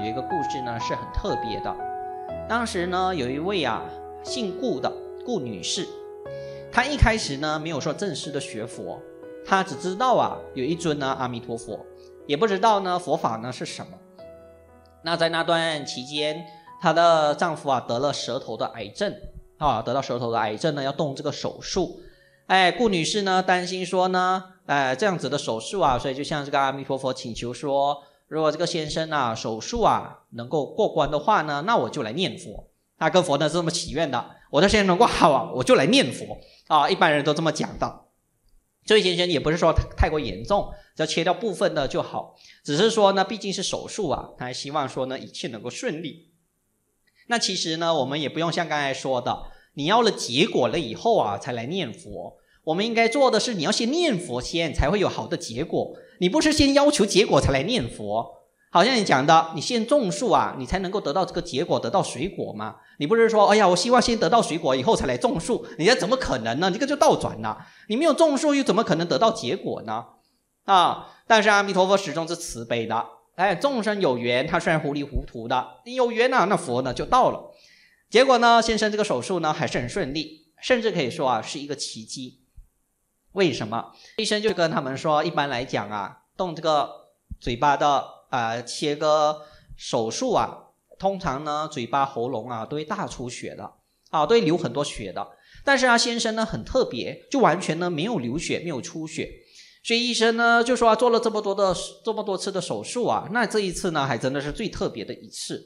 有一个故事呢是很特别的。当时呢有一位啊姓顾的顾女士，她一开始呢没有说正式的学佛，她只知道啊有一尊呢阿弥陀佛，也不知道呢佛法呢是什么。那在那段期间，她的丈夫啊得了舌头的癌症啊，得到舌头的癌症呢要动这个手术。哎，顾女士呢担心说呢，哎这样子的手术啊，所以就向这个阿弥陀佛请求说，如果这个先生啊手术啊能够过关的话呢，那我就来念佛。他跟佛呢是这么祈愿的，我的先生能够好啊，我就来念佛啊。一般人都这么讲的。这位先生也不是说太过严重，只要切掉部分的就好，只是说呢，毕竟是手术啊，他还希望说呢一切能够顺利。那其实呢，我们也不用像刚才说的，你要了结果了以后啊才来念佛。我们应该做的是，你要先念佛先，才会有好的结果。你不是先要求结果才来念佛，好像你讲的，你先种树啊，你才能够得到这个结果，得到水果嘛。你不是说，哎呀，我希望先得到水果以后才来种树，你这怎么可能呢？这个就倒转了。你没有种树，又怎么可能得到结果呢？啊！但是阿弥陀佛始终是慈悲的，哎，众生有缘，他虽然糊里糊涂的，你有缘呐，那佛呢就到了。结果呢，先生这个手术呢还是很顺利，甚至可以说啊是一个奇迹。为什么医生就跟他们说，一般来讲啊，动这个嘴巴的啊，切割手术啊，通常呢，嘴巴、喉咙啊都会大出血的啊，都会流很多血的。但是啊，先生呢很特别，就完全呢没有流血，没有出血。所以医生呢就说，做了这么多的这么多次的手术啊，那这一次呢还真的是最特别的一次。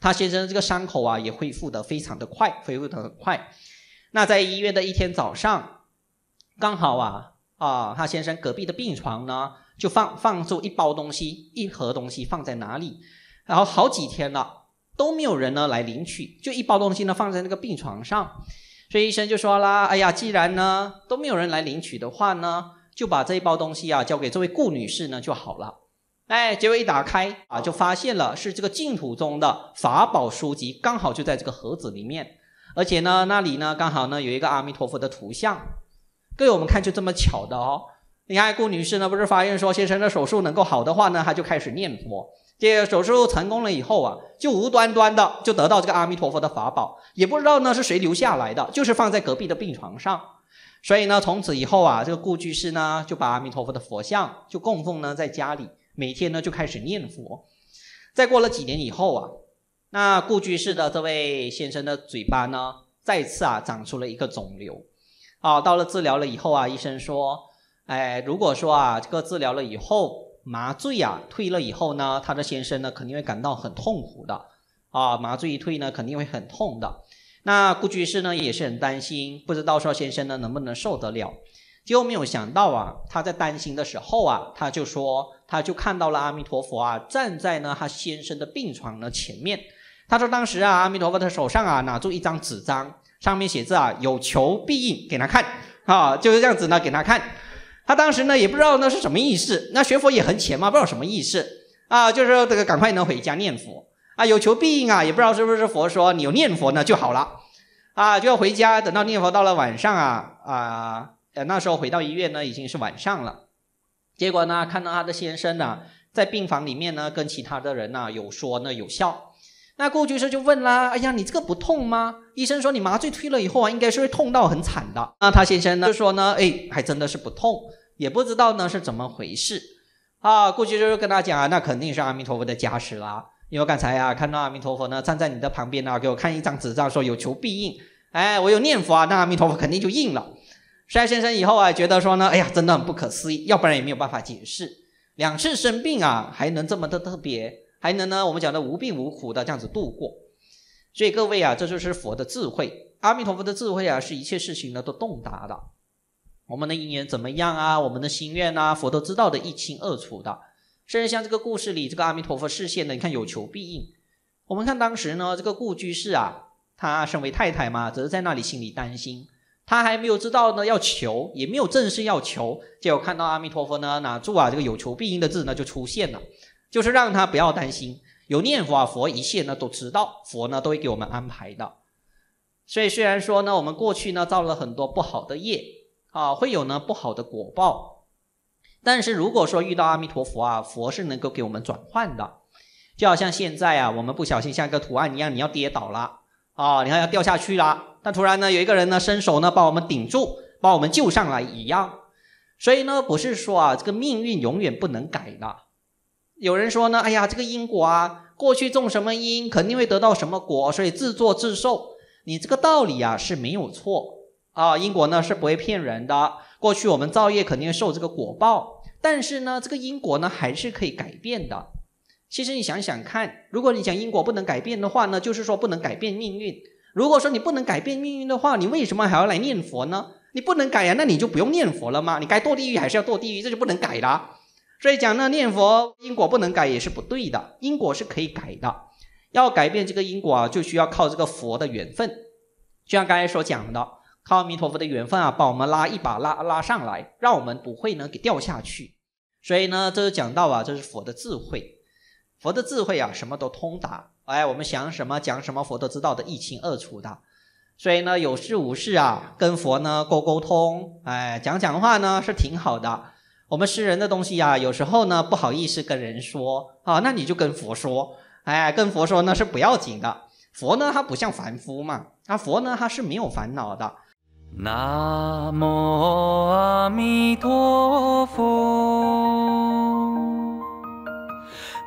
他先生这个伤口啊也恢复的非常的快，恢复的很快。那在医院的一天早上。刚好啊啊，他先生隔壁的病床呢，就放放住一包东西，一盒东西放在哪里，然后好几天了都没有人呢来领取，就一包东西呢放在那个病床上，所以医生就说啦，哎呀，既然呢都没有人来领取的话呢，就把这一包东西啊交给这位顾女士呢就好了。哎，结果一打开啊，就发现了是这个净土中的法宝书籍，刚好就在这个盒子里面，而且呢那里呢刚好呢有一个阿弥陀佛的图像。各位，我们看就这么巧的哦。你看顾女士呢，不是发现说先生的手术能够好的话呢，她就开始念佛。这手术成功了以后啊，就无端端的就得到这个阿弥陀佛的法宝，也不知道呢是谁留下来的，就是放在隔壁的病床上。所以呢，从此以后啊，这个顾居士呢就把阿弥陀佛的佛像就供奉呢在家里，每天呢就开始念佛。再过了几年以后啊，那顾居士的这位先生的嘴巴呢再次啊长出了一个肿瘤。啊，到了治疗了以后啊，医生说，哎，如果说啊，这个治疗了以后麻醉啊退了以后呢，他的先生呢肯定会感到很痛苦的。啊，麻醉一退呢，肯定会很痛的。那顾居士呢也是很担心，不知道说先生呢能不能受得了。结果没有想到啊，他在担心的时候啊，他就说，他就看到了阿弥陀佛啊站在呢他先生的病床的前面。他说当时啊，阿弥陀佛的手上啊拿住一张纸张。上面写字啊，有求必应，给他看。啊，就是这样子呢，给他看。他当时呢也不知道那是什么意思，那学佛也很浅嘛，不知道什么意思。啊，就是这个赶快能回家念佛。啊，有求必应啊，也不知道是不是佛说你有念佛呢就好了。啊，就要回家，等到念佛到了晚上啊啊，那时候回到医院呢已经是晚上了，结果呢看到他的先生呢在病房里面呢跟其他的人呢有说呢有笑。那顾居士就问啦：“哎呀，你这个不痛吗？医生说你麻醉退了以后啊，应该是会痛到很惨的。”那他先生呢就说呢：“哎，还真的是不痛，也不知道呢是怎么回事。”啊，顾居士就跟他讲啊：“那肯定是阿弥陀佛的加持啦，因为刚才啊看到阿弥陀佛呢站在你的旁边啊，给我看一张纸张说有求必应。哎，我有念佛啊，那阿弥陀佛肯定就应了。”帅先生以后啊觉得说呢：“哎呀，真的很不可思议，要不然也没有办法解释，两次生病啊还能这么的特别。”还能呢？我们讲的无病无苦的这样子度过，所以各位啊，这就是佛的智慧。阿弥陀佛的智慧啊，是一切事情呢都洞达的。我们的因缘怎么样啊？我们的心愿啊，佛都知道的一清二楚的。甚至像这个故事里，这个阿弥陀佛视线呢，你看有求必应。我们看当时呢，这个顾居士啊，他身为太太嘛，只是在那里心里担心，他还没有知道呢要求，也没有正式要求，结果看到阿弥陀佛呢，拿住啊这个有求必应的字呢就出现了。就是让他不要担心，有念佛啊，佛一切呢都知道，佛呢都会给我们安排的。所以虽然说呢，我们过去呢造了很多不好的业啊，会有呢不好的果报，但是如果说遇到阿弥陀佛啊，佛是能够给我们转换的。就好像现在啊，我们不小心像一个图案一样，你要跌倒了啊，你看要掉下去了，但突然呢，有一个人呢伸手呢把我们顶住，把我们救上来一样。所以呢，不是说啊，这个命运永远不能改的。有人说呢，哎呀，这个因果啊，过去种什么因，肯定会得到什么果，所以自作自受。你这个道理啊是没有错啊，因果呢是不会骗人的。过去我们造业肯定会受这个果报，但是呢，这个因果呢还是可以改变的。其实你想想看，如果你讲因果不能改变的话呢，就是说不能改变命运。如果说你不能改变命运的话，你为什么还要来念佛呢？你不能改呀，那你就不用念佛了吗？你该堕地狱还是要堕地狱，这就不能改的。所以讲呢，念佛因果不能改也是不对的，因果是可以改的。要改变这个因果啊，就需要靠这个佛的缘分。就像刚才所讲的，靠阿弥陀佛的缘分啊，把我们拉一把拉拉上来，让我们不会呢给掉下去。所以呢，这就讲到啊，这是佛的智慧。佛的智慧啊，什么都通达，哎，我们想什么讲什么，佛都知道的一清二楚的。所以呢，有事无事啊，跟佛呢沟沟通，哎，讲讲话呢是挺好的。我们私人的东西呀，有时候呢不好意思跟人说啊，那你就跟佛说，哎，跟佛说那是不要紧的。佛呢，他不像凡夫嘛，啊，佛呢他是没有烦恼的。南无阿弥陀佛。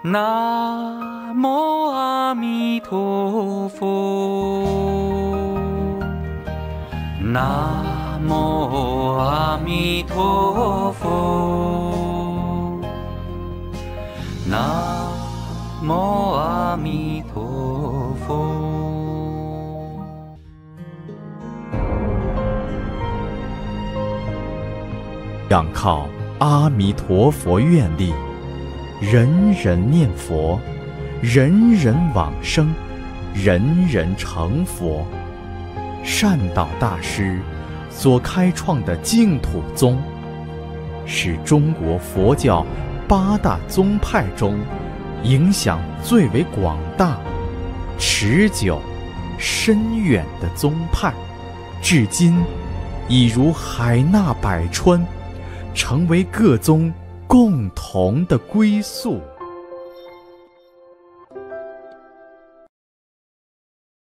南无阿弥陀佛，南无阿弥陀佛，南无阿弥陀佛。仰靠阿弥陀佛愿力。人人念佛，人人往生，人人成佛。善导大师所开创的净土宗，是中国佛教八大宗派中影响最为广大、持久、深远的宗派，至今已如海纳百川，成为各宗。共同的归宿。